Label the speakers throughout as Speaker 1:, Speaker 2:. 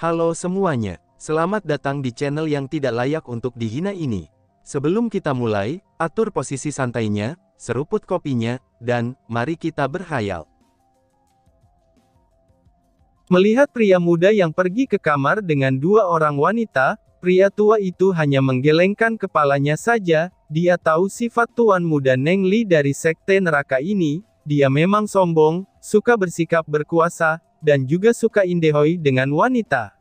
Speaker 1: Halo semuanya, selamat datang di channel yang tidak layak untuk dihina ini. Sebelum kita mulai, atur posisi santainya, seruput kopinya, dan mari kita berhayal.
Speaker 2: Melihat pria muda yang pergi ke kamar dengan dua orang wanita, pria tua itu hanya menggelengkan kepalanya saja, dia tahu sifat tuan muda Neng Li dari sekte neraka ini, dia memang sombong, suka bersikap berkuasa, dan juga suka indehoi dengan wanita.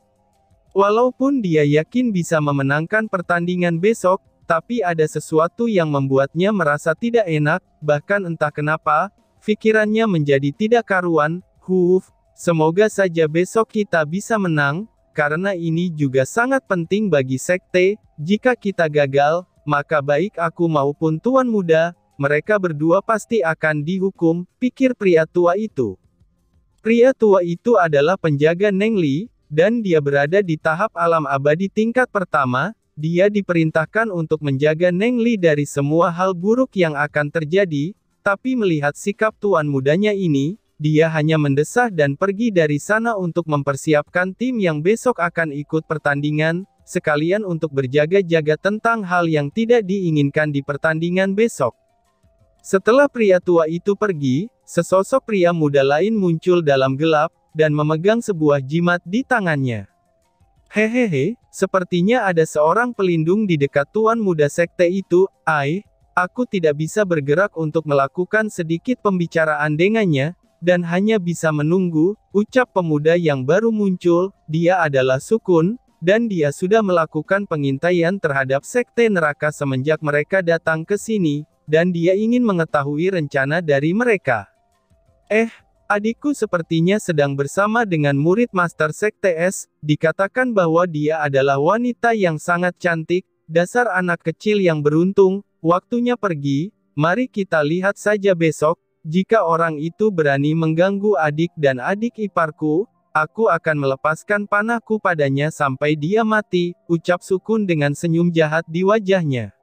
Speaker 2: Walaupun dia yakin bisa memenangkan pertandingan besok, tapi ada sesuatu yang membuatnya merasa tidak enak, bahkan entah kenapa, pikirannya menjadi tidak karuan, huuf, Semoga saja besok kita bisa menang, karena ini juga sangat penting bagi sekte, jika kita gagal, maka baik aku maupun tuan muda, mereka berdua pasti akan dihukum, pikir pria tua itu. Pria tua itu adalah penjaga Neng Li, dan dia berada di tahap alam abadi tingkat pertama, dia diperintahkan untuk menjaga Neng Li dari semua hal buruk yang akan terjadi, tapi melihat sikap tuan mudanya ini, dia hanya mendesah dan pergi dari sana untuk mempersiapkan tim yang besok akan ikut pertandingan, sekalian untuk berjaga-jaga tentang hal yang tidak diinginkan di pertandingan besok. Setelah pria tua itu pergi, sesosok pria muda lain muncul dalam gelap, dan memegang sebuah jimat di tangannya. Hehehe, sepertinya ada seorang pelindung di dekat tuan muda sekte itu, ai, aku tidak bisa bergerak untuk melakukan sedikit pembicaraan dengannya, dan hanya bisa menunggu, ucap pemuda yang baru muncul, dia adalah Sukun, dan dia sudah melakukan pengintaian terhadap sekte neraka semenjak mereka datang ke sini, dan dia ingin mengetahui rencana dari mereka. Eh, adikku sepertinya sedang bersama dengan murid Master Sekte S, dikatakan bahwa dia adalah wanita yang sangat cantik, dasar anak kecil yang beruntung, waktunya pergi, mari kita lihat saja besok, jika orang itu berani mengganggu adik dan adik iparku, aku akan melepaskan panahku padanya sampai dia mati, ucap Sukun dengan senyum jahat di wajahnya.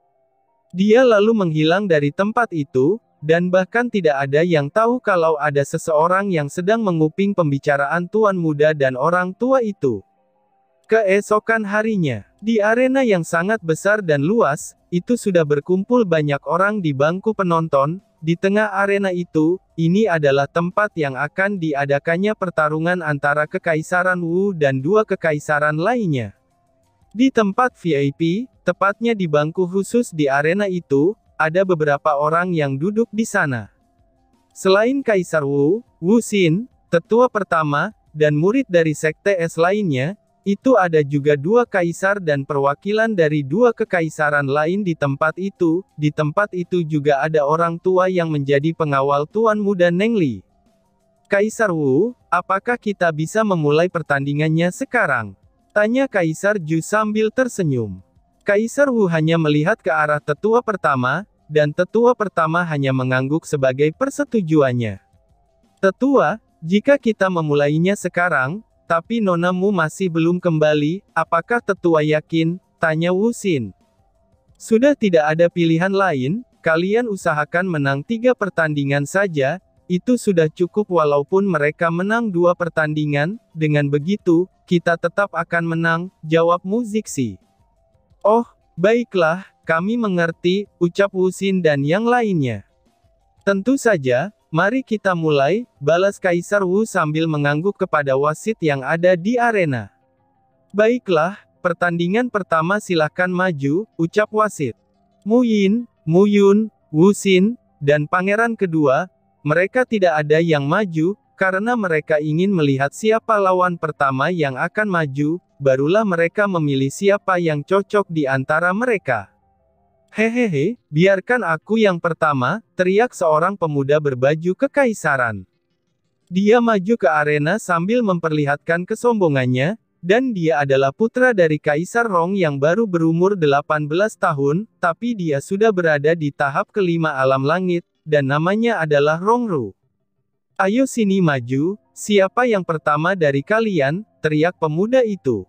Speaker 2: Dia lalu menghilang dari tempat itu, dan bahkan tidak ada yang tahu kalau ada seseorang yang sedang menguping pembicaraan tuan muda dan orang tua itu. Keesokan harinya, di arena yang sangat besar dan luas, itu sudah berkumpul banyak orang di bangku penonton, di tengah arena itu, ini adalah tempat yang akan diadakannya pertarungan antara Kekaisaran Wu dan dua kekaisaran lainnya. Di tempat VIP, tepatnya di bangku khusus di arena itu, ada beberapa orang yang duduk di sana. Selain Kaisar Wu, Wu Xin, tetua pertama, dan murid dari Sekte S lainnya, itu ada juga dua kaisar dan perwakilan dari dua kekaisaran lain di tempat itu, di tempat itu juga ada orang tua yang menjadi pengawal Tuan Muda Neng Li. Kaisar Wu, apakah kita bisa memulai pertandingannya sekarang? Tanya Kaisar Ju sambil tersenyum. Kaisar Wu hanya melihat ke arah tetua pertama, dan tetua pertama hanya mengangguk sebagai persetujuannya. Tetua, jika kita memulainya sekarang, tapi nonamu masih belum kembali, apakah tetua yakin? Tanya Wu Xin. Sudah tidak ada pilihan lain, kalian usahakan menang tiga pertandingan saja, itu sudah cukup walaupun mereka menang dua pertandingan, dengan begitu, kita tetap akan menang, jawab Mu Zixi. Oh, baiklah, kami mengerti, ucap Wu Xin dan yang lainnya. Tentu saja, Mari kita mulai, balas Kaisar Wu sambil mengangguk kepada wasit yang ada di arena. Baiklah, pertandingan pertama silahkan maju, ucap wasit. Mu Yin, Mu Yun, Wu Xin, dan pangeran kedua, mereka tidak ada yang maju, karena mereka ingin melihat siapa lawan pertama yang akan maju, barulah mereka memilih siapa yang cocok di antara mereka. Hehehe, biarkan aku yang pertama, teriak seorang pemuda berbaju kekaisaran. Dia maju ke arena sambil memperlihatkan kesombongannya, dan dia adalah putra dari Kaisar Rong yang baru berumur 18 tahun, tapi dia sudah berada di tahap kelima alam langit, dan namanya adalah Rongru. Ayo sini maju, siapa yang pertama dari kalian, teriak pemuda itu.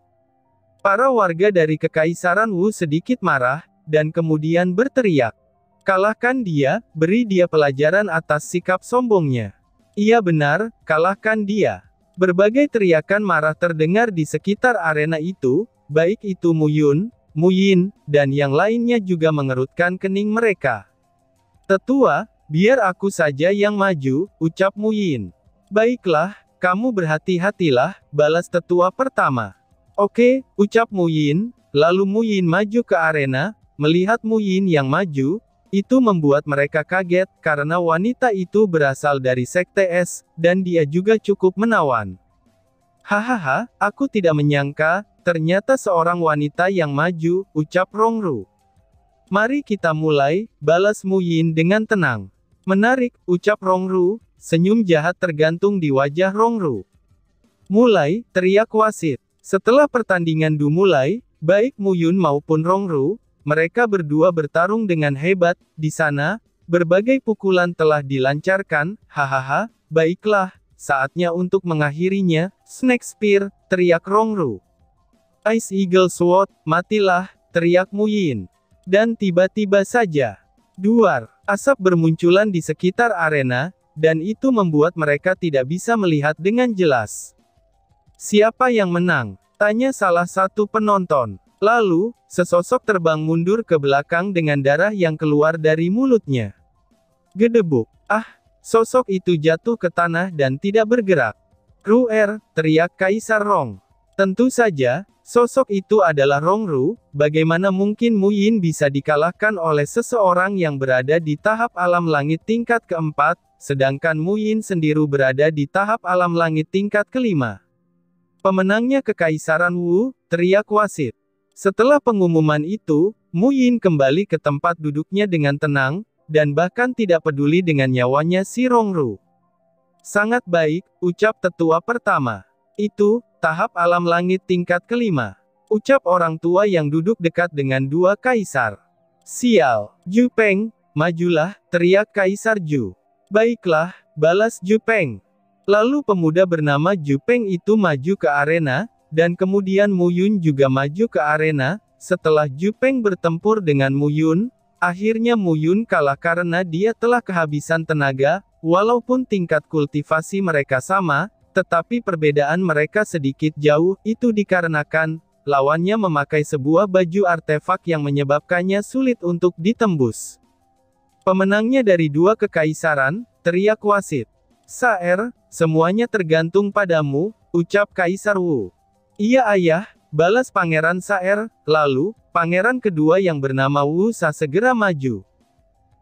Speaker 2: Para warga dari Kekaisaran Wu sedikit marah, dan kemudian berteriak. Kalahkan dia, beri dia pelajaran atas sikap sombongnya. Iya benar, kalahkan dia. Berbagai teriakan marah terdengar di sekitar arena itu, baik itu Muyun, Muyin, dan yang lainnya juga mengerutkan kening mereka. Tetua, biar aku saja yang maju, ucap Muyin. Baiklah, kamu berhati-hatilah, balas tetua pertama. Oke, ucap Muyin, lalu Muyin maju ke arena, melihat Muyin yang maju, itu membuat mereka kaget, karena wanita itu berasal dari Sekte S, dan dia juga cukup menawan. Hahaha, aku tidak menyangka, ternyata seorang wanita yang maju, ucap Rongru. Mari kita mulai, balas Muyin dengan tenang. Menarik, ucap Rongru, senyum jahat tergantung di wajah Rongru. Mulai, teriak wasit. Setelah pertandingan dimulai, baik Muyun maupun Rongru, mereka berdua bertarung dengan hebat, di sana, berbagai pukulan telah dilancarkan, hahaha, baiklah, saatnya untuk mengakhirinya, Snake Spear, teriak Rongru. Ice Eagle Sword, matilah, teriak Muyin. Dan tiba-tiba saja, duar, asap bermunculan di sekitar arena, dan itu membuat mereka tidak bisa melihat dengan jelas. Siapa yang menang? Tanya salah satu penonton. Lalu, sesosok terbang mundur ke belakang dengan darah yang keluar dari mulutnya. Gedebuk. Ah, sosok itu jatuh ke tanah dan tidak bergerak. Ruer, teriak Kaisar Rong. Tentu saja, sosok itu adalah Rongru, bagaimana mungkin Muyin bisa dikalahkan oleh seseorang yang berada di tahap alam langit tingkat keempat, sedangkan Muyin sendiri berada di tahap alam langit tingkat kelima. Pemenangnya Kekaisaran Wu, teriak wasit. Setelah pengumuman itu, Mu Yin kembali ke tempat duduknya dengan tenang, dan bahkan tidak peduli dengan nyawanya si Rongru. Sangat baik, ucap tetua pertama. Itu, tahap alam langit tingkat kelima. Ucap orang tua yang duduk dekat dengan dua kaisar. Sial, Ju Peng, majulah, teriak kaisar Ju. Baiklah, balas Ju Peng. Lalu pemuda bernama Ju Peng itu maju ke arena, dan kemudian Mu Yun juga maju ke arena, setelah Ju Peng bertempur dengan Mu Yun, akhirnya Mu Yun kalah karena dia telah kehabisan tenaga, walaupun tingkat kultivasi mereka sama, tetapi perbedaan mereka sedikit jauh, itu dikarenakan, lawannya memakai sebuah baju artefak yang menyebabkannya sulit untuk ditembus. Pemenangnya dari dua kekaisaran, teriak wasit. Saer, semuanya tergantung padamu, ucap Kaisar Wu. Iya ayah, balas Pangeran Saer, lalu, pangeran kedua yang bernama Wu Sa segera maju.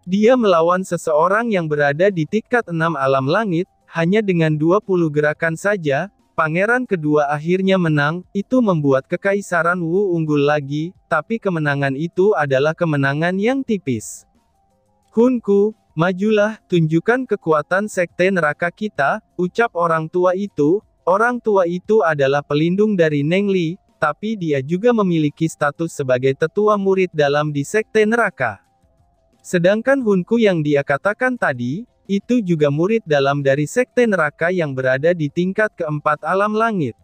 Speaker 2: Dia melawan seseorang yang berada di tingkat enam alam langit, hanya dengan 20 gerakan saja, pangeran kedua akhirnya menang, itu membuat kekaisaran Wu unggul lagi, tapi kemenangan itu adalah kemenangan yang tipis. Hunku, majulah, tunjukkan kekuatan sekte neraka kita, ucap orang tua itu, Orang tua itu adalah pelindung dari Neng Li, tapi dia juga memiliki status sebagai tetua murid dalam di sekte neraka. Sedangkan Hunku yang dia katakan tadi, itu juga murid dalam dari sekte neraka yang berada di tingkat keempat alam langit.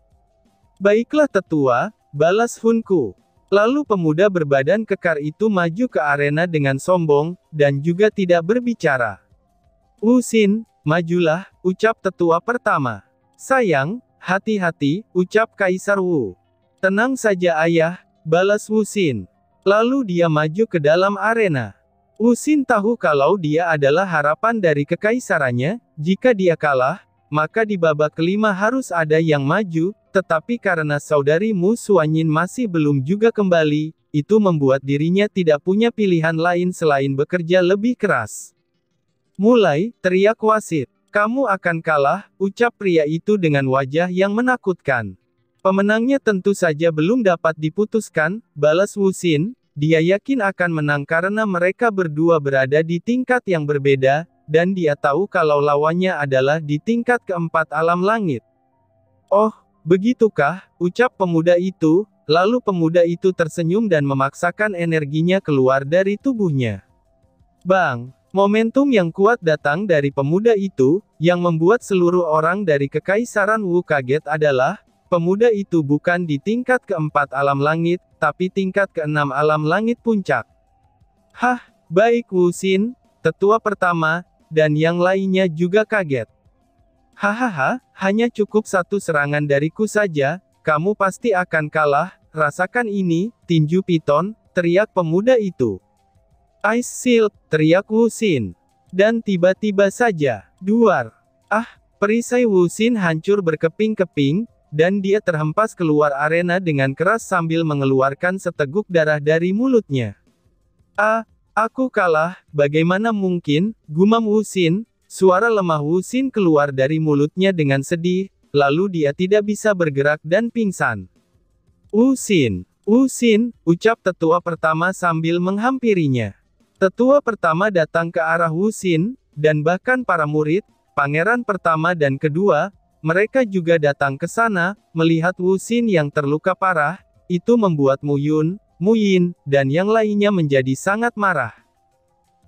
Speaker 2: Baiklah tetua, balas Hunku. Lalu pemuda berbadan kekar itu maju ke arena dengan sombong, dan juga tidak berbicara. Wusin, majulah, ucap tetua pertama. Sayang, hati-hati, ucap Kaisar Wu. Tenang saja ayah, balas Wu Xin. Lalu dia maju ke dalam arena. Wu Xin tahu kalau dia adalah harapan dari kekaisarannya, jika dia kalah, maka di babak kelima harus ada yang maju, tetapi karena saudari Mu Suanyin masih belum juga kembali, itu membuat dirinya tidak punya pilihan lain selain bekerja lebih keras. Mulai, teriak wasit. Kamu akan kalah, ucap pria itu dengan wajah yang menakutkan. Pemenangnya tentu saja belum dapat diputuskan, balas Wusin, dia yakin akan menang karena mereka berdua berada di tingkat yang berbeda, dan dia tahu kalau lawannya adalah di tingkat keempat alam langit. Oh, begitukah, ucap pemuda itu, lalu pemuda itu tersenyum dan memaksakan energinya keluar dari tubuhnya. Bang! Momentum yang kuat datang dari pemuda itu, yang membuat seluruh orang dari Kekaisaran Wu kaget adalah, pemuda itu bukan di tingkat keempat alam langit, tapi tingkat keenam alam langit puncak. Hah, baik Wu Xin, tetua pertama, dan yang lainnya juga kaget. Hahaha, hanya cukup satu serangan dariku saja, kamu pasti akan kalah, rasakan ini, tinju piton, teriak pemuda itu. Ice Shield, teriak Wu Xin. Dan tiba-tiba saja, duar. Ah, perisai Wu Xin hancur berkeping-keping, dan dia terhempas keluar arena dengan keras sambil mengeluarkan seteguk darah dari mulutnya. Ah, aku kalah, bagaimana mungkin, gumam Wu Xin, Suara lemah Wu Xin keluar dari mulutnya dengan sedih, lalu dia tidak bisa bergerak dan pingsan. Wu Xin, Wu Xin, ucap tetua pertama sambil menghampirinya. Tetua pertama datang ke arah Wu Xin, dan bahkan para murid, pangeran pertama dan kedua, mereka juga datang ke sana, melihat Wu Xin yang terluka parah, itu membuat Mu Yun, Mu Yin, dan yang lainnya menjadi sangat marah.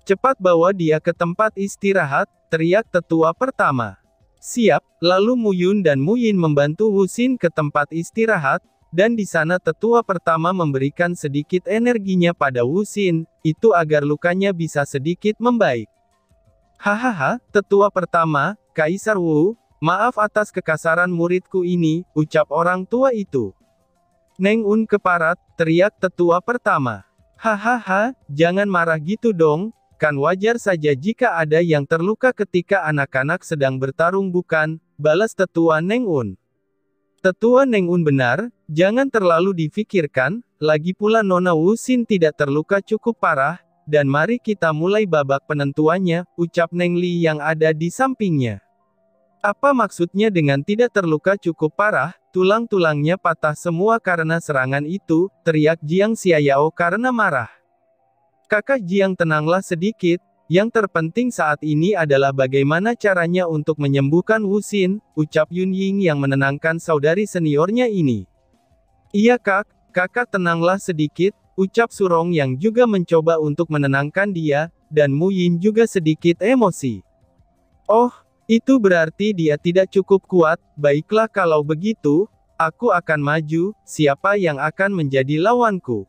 Speaker 2: Cepat bawa dia ke tempat istirahat, teriak tetua pertama. Siap, lalu Muyun dan Muyin membantu Wusin ke tempat istirahat, dan di sana tetua pertama memberikan sedikit energinya pada Wusin, itu agar lukanya bisa sedikit membaik. Hahaha, tetua pertama, Kaisar Wu, maaf atas kekasaran muridku ini, ucap orang tua itu. Neng Un keparat, teriak tetua pertama. Hahaha, jangan marah gitu dong, Kan wajar saja jika ada yang terluka ketika anak-anak sedang bertarung bukan, balas tetua Neng Un. Tetua Neng Un benar, jangan terlalu difikirkan, lagi pula Nona Wu Xin tidak terluka cukup parah, dan mari kita mulai babak penentuannya, ucap Neng Li yang ada di sampingnya. Apa maksudnya dengan tidak terluka cukup parah, tulang-tulangnya patah semua karena serangan itu, teriak Jiang Xiaoyao karena marah. Kakak Jiang tenanglah sedikit, yang terpenting saat ini adalah bagaimana caranya untuk menyembuhkan Wu Xin, ucap Yun Ying yang menenangkan saudari seniornya ini. Iya kak, kakak tenanglah sedikit, ucap Surong yang juga mencoba untuk menenangkan dia, dan Mu Yin juga sedikit emosi. Oh, itu berarti dia tidak cukup kuat, baiklah kalau begitu, aku akan maju, siapa yang akan menjadi lawanku?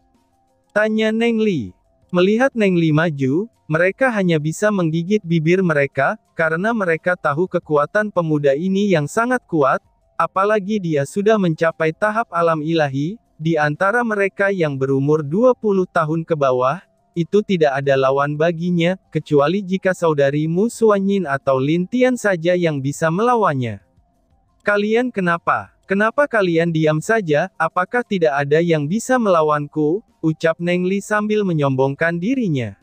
Speaker 2: Tanya Neng Li. Melihat Neng Li maju, mereka hanya bisa menggigit bibir mereka, karena mereka tahu kekuatan pemuda ini yang sangat kuat, apalagi dia sudah mencapai tahap alam ilahi, di antara mereka yang berumur 20 tahun ke bawah, itu tidak ada lawan baginya, kecuali jika saudari Mu Suanyin atau Lintian saja yang bisa melawannya. Kalian kenapa? Kenapa kalian diam saja, apakah tidak ada yang bisa melawanku? Ucap Neng Li sambil menyombongkan dirinya.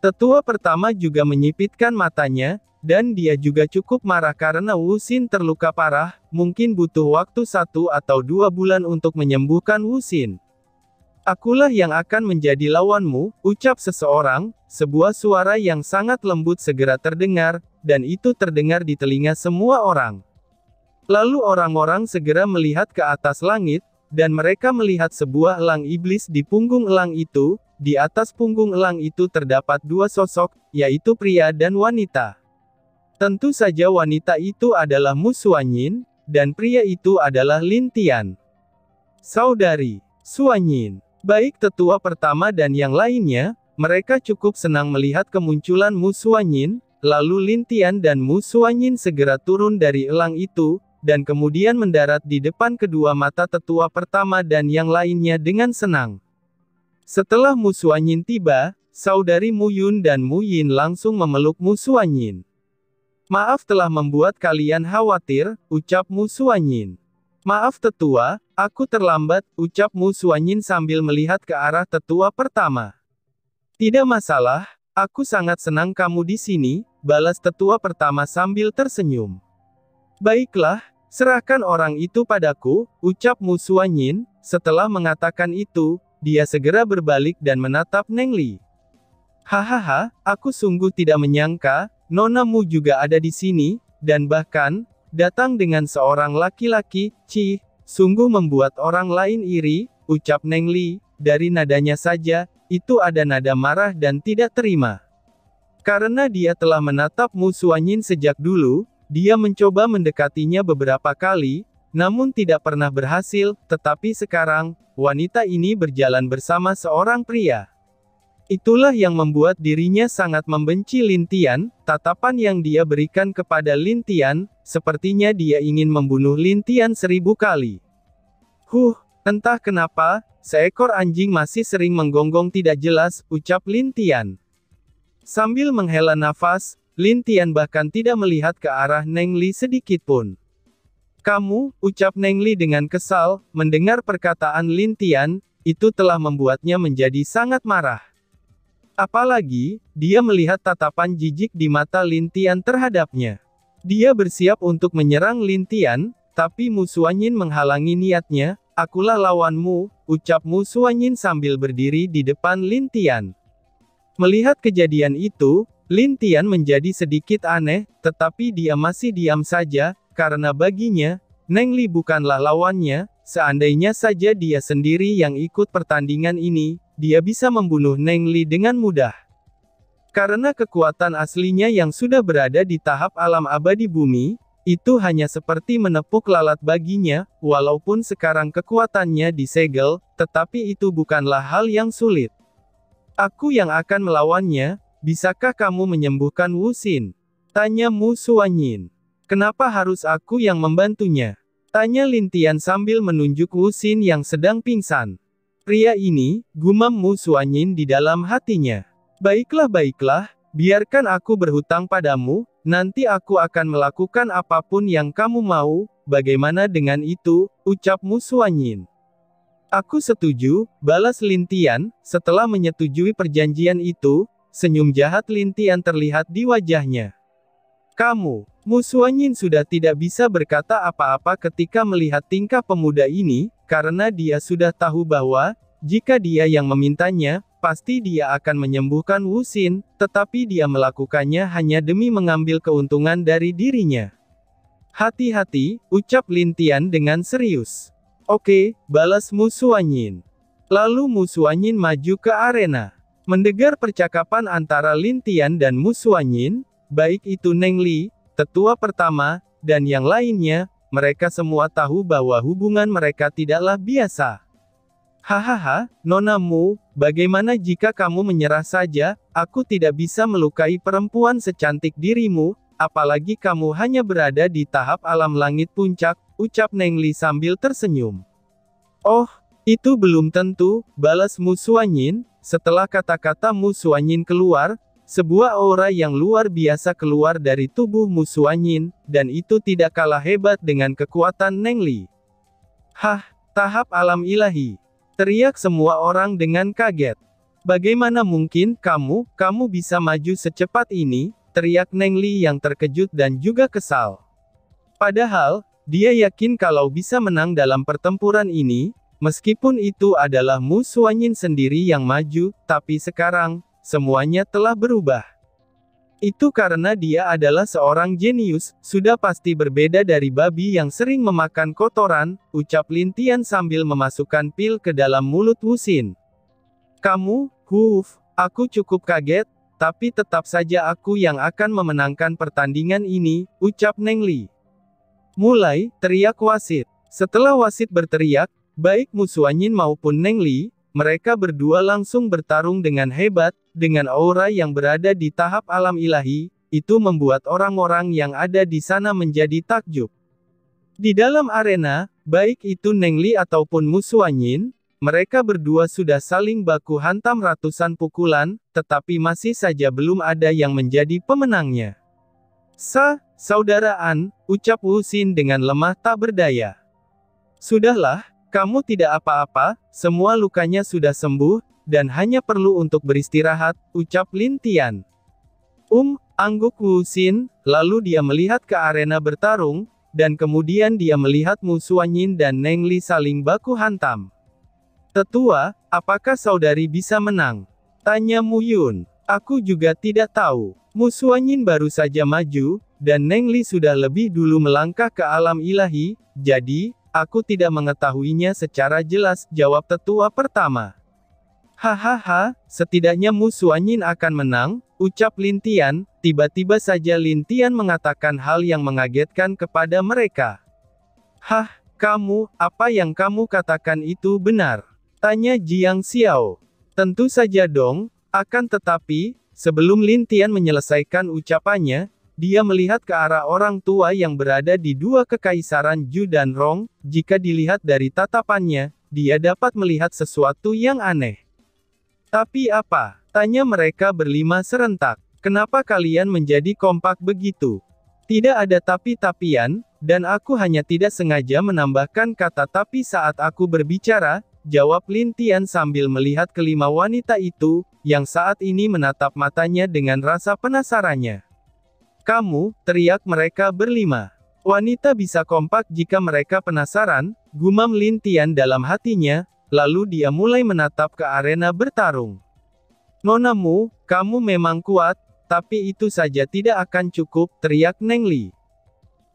Speaker 2: Tetua pertama juga menyipitkan matanya, dan dia juga cukup marah karena Wu Xin terluka parah, mungkin butuh waktu satu atau dua bulan untuk menyembuhkan Wu Xin. Akulah yang akan menjadi lawanmu, ucap seseorang, sebuah suara yang sangat lembut segera terdengar, dan itu terdengar di telinga semua orang. Lalu orang-orang segera melihat ke atas langit, dan mereka melihat sebuah elang iblis di punggung elang itu, di atas punggung elang itu terdapat dua sosok, yaitu pria dan wanita. Tentu saja wanita itu adalah Musuanyin, dan pria itu adalah Lintian. Saudari, Suanyin, baik tetua pertama dan yang lainnya, mereka cukup senang melihat kemunculan Musuanyin, lalu Lintian dan Musuanyin segera turun dari elang itu, dan kemudian mendarat di depan kedua mata tetua pertama dan yang lainnya dengan senang. Setelah Musuanyin tiba, saudari Muyun dan Muyin langsung memeluk Musuanyin. Maaf telah membuat kalian khawatir, ucap Musuanyin. Maaf tetua, aku terlambat, ucap Musuanyin sambil melihat ke arah tetua pertama. Tidak masalah, aku sangat senang kamu di sini, balas tetua pertama sambil tersenyum. Baiklah, serahkan orang itu padaku, ucap Musuanyin, setelah mengatakan itu, dia segera berbalik dan menatap Neng Li. Hahaha, aku sungguh tidak menyangka, nonamu juga ada di sini, dan bahkan, datang dengan seorang laki-laki, cih, sungguh membuat orang lain iri, ucap Neng Li, dari nadanya saja, itu ada nada marah dan tidak terima. Karena dia telah menatap Musuanyin sejak dulu, dia mencoba mendekatinya beberapa kali, namun tidak pernah berhasil, tetapi sekarang, wanita ini berjalan bersama seorang pria. Itulah yang membuat dirinya sangat membenci Lintian, tatapan yang dia berikan kepada Lintian, sepertinya dia ingin membunuh Lin Tian seribu kali. Huh, entah kenapa, seekor anjing masih sering menggonggong tidak jelas, ucap Lin Tian. Sambil menghela nafas, Lin Tian bahkan tidak melihat ke arah Neng Li sedikit pun. Kamu, ucap Neng Li dengan kesal, mendengar perkataan Lin Tian, itu telah membuatnya menjadi sangat marah. Apalagi, dia melihat tatapan jijik di mata Lintian terhadapnya. Dia bersiap untuk menyerang Lintian, tapi Musuanyin menghalangi niatnya, akulah lawanmu, ucap Musuanyin sambil berdiri di depan Lintian. Melihat kejadian itu, Lintian menjadi sedikit aneh, tetapi dia masih diam saja, karena baginya, Neng Li bukanlah lawannya, seandainya saja dia sendiri yang ikut pertandingan ini, dia bisa membunuh Neng Li dengan mudah. Karena kekuatan aslinya yang sudah berada di tahap alam abadi bumi, itu hanya seperti menepuk lalat baginya, walaupun sekarang kekuatannya disegel, tetapi itu bukanlah hal yang sulit. Aku yang akan melawannya, bisakah kamu menyembuhkan Wu Xin? Tanya Mu Suanyin. Kenapa harus aku yang membantunya? Tanya Lintian sambil menunjuk Wu Xin yang sedang pingsan. Pria ini, gumam Mu Suanyin di dalam hatinya. Baiklah baiklah, biarkan aku berhutang padamu, nanti aku akan melakukan apa pun yang kamu mau, bagaimana dengan itu, ucap Mu Suanyin. Aku setuju, balas Lintian, setelah menyetujui perjanjian itu, senyum jahat Lintian terlihat di wajahnya. Kamu, Musuanyin sudah tidak bisa berkata apa-apa ketika melihat tingkah pemuda ini, karena dia sudah tahu bahwa, jika dia yang memintanya, pasti dia akan menyembuhkan Wu Xin, tetapi dia melakukannya hanya demi mengambil keuntungan dari dirinya. Hati-hati, ucap Lintian dengan serius. Oke, balas Musuanyin. Lalu Musuanyin maju ke arena. Mendengar percakapan antara Lintian dan Musuanyin, baik itu Neng Li, tetua pertama, dan yang lainnya, mereka semua tahu bahwa hubungan mereka tidaklah biasa. Hahaha, nonamu, bagaimana jika kamu menyerah saja, aku tidak bisa melukai perempuan secantik dirimu, apalagi kamu hanya berada di tahap alam langit puncak, ucap Neng Li sambil tersenyum. Oh, itu belum tentu, balas Musuanyin, setelah kata-kata Musuanyin keluar, sebuah aura yang luar biasa keluar dari tubuh Musuanyin, dan itu tidak kalah hebat dengan kekuatan Neng Li. Hah, tahap alam ilahi. Teriak semua orang dengan kaget. Bagaimana mungkin kamu, kamu bisa maju secepat ini, teriak Neng Li yang terkejut dan juga kesal. Padahal, dia yakin kalau bisa menang dalam pertempuran ini, meskipun itu adalah Musuanyin sendiri yang maju, tapi sekarang, semuanya telah berubah. Itu karena dia adalah seorang jenius, sudah pasti berbeda dari babi yang sering memakan kotoran, ucap Lintian sambil memasukkan pil ke dalam mulut Wusin. Kamu, Huf, aku cukup kaget, tapi tetap saja aku yang akan memenangkan pertandingan ini, ucap Neng Li. Mulai, teriak wasit. Setelah wasit berteriak, baik Musuanyin maupun Neng Li, mereka berdua langsung bertarung dengan hebat, dengan aura yang berada di tahap alam ilahi, itu membuat orang-orang yang ada di sana menjadi takjub. Di dalam arena, baik itu Nengli ataupun Musuanyin, mereka berdua sudah saling baku hantam ratusan pukulan, tetapi masih saja belum ada yang menjadi pemenangnya. Sa, saudaraan, ucap Wusin dengan lemah tak berdaya. Sudahlah, kamu tidak apa-apa, semua lukanya sudah sembuh, dan hanya perlu untuk beristirahat, ucap Lin Tian. Um, angguk Wu Xin, lalu dia melihat ke arena bertarung, dan kemudian dia melihat Mu Suanyin dan Neng Li saling baku hantam. Tetua, apakah saudari bisa menang? Tanya Mu Yun. Aku juga tidak tahu. Mu Suanyin baru saja maju, dan Neng Li sudah lebih dulu melangkah ke alam ilahi, jadi, aku tidak mengetahuinya secara jelas, jawab tetua pertama. Hahaha, setidaknya Musuanyin akan menang, ucap Lintian, tiba-tiba saja Lintian mengatakan hal yang mengagetkan kepada mereka. Hah, kamu, apa yang kamu katakan itu benar? Tanya Jiang Xiao. Tentu saja dong, akan tetapi, sebelum Lintian menyelesaikan ucapannya, dia melihat ke arah orang tua yang berada di dua kekaisaran Ju dan Rong, jika dilihat dari tatapannya, dia dapat melihat sesuatu yang aneh. Tapi apa? Tanya mereka berlima serentak. Kenapa kalian menjadi kompak begitu? Tidak ada tapi-tapian, dan aku hanya tidak sengaja menambahkan kata tapi saat aku berbicara, jawab Lin Tian sambil melihat kelima wanita itu, yang saat ini menatap matanya dengan rasa penasarannya. Kamu, teriak mereka berlima. Wanita bisa kompak jika mereka penasaran, gumam Lin Tian dalam hatinya, lalu dia mulai menatap ke arena bertarung. Nonamu, kamu memang kuat, tapi itu saja tidak akan cukup, teriak Neng Li.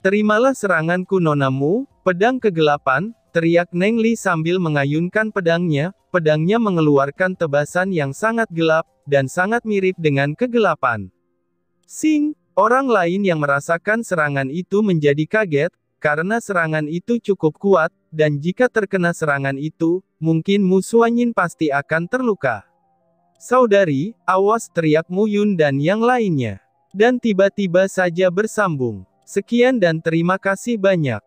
Speaker 2: Terimalah seranganku nonamu, pedang kegelapan, teriak Neng Li sambil mengayunkan pedangnya, pedangnya mengeluarkan tebasan yang sangat gelap, dan sangat mirip dengan kegelapan. Sing, Orang lain yang merasakan serangan itu menjadi kaget, karena serangan itu cukup kuat, dan jika terkena serangan itu, mungkin Musuanyin pasti akan terluka. Saudari, awas teriak Muyun dan yang lainnya. Dan tiba-tiba saja bersambung. Sekian dan terima kasih banyak.